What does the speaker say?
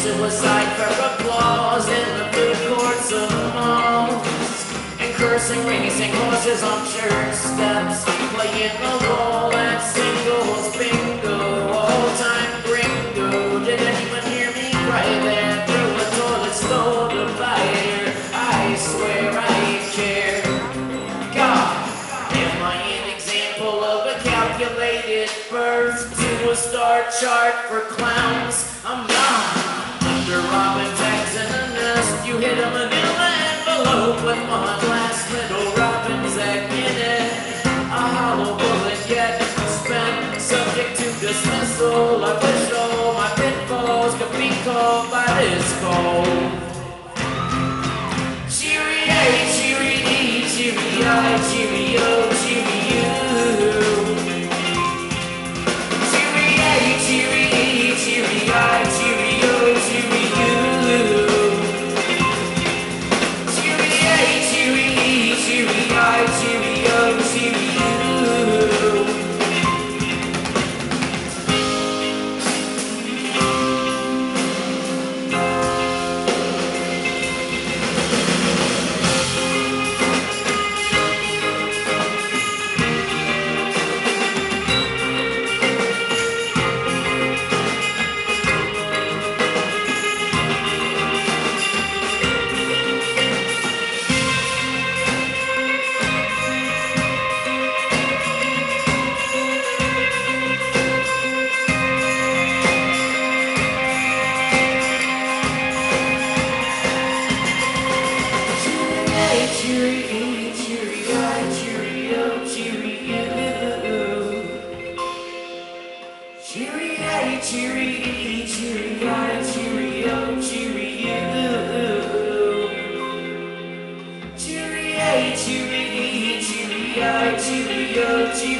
Suicide for applause in the food courts of malls. And cursing racing horses on church steps. Playing the role at singles bingo. All time gringo. Did anyone hear me cry there? Through a toilet stole divider. I swear I care. God, am I an example of a calculated birth to a star chart for clowns? I'm in a nest, you hit a manila envelope with one last little robin's egg in it. A hollow bullet yet subject to dismissal. I wish all my pitfalls could be called by this code. Cheerio, cheery, cheery-eye, cheerio, cheerio. Cheerio, cheery, cheery-eye, cheerio, cheerio. Cheerio, cheery, cheery-eye, cheerio, cheerio.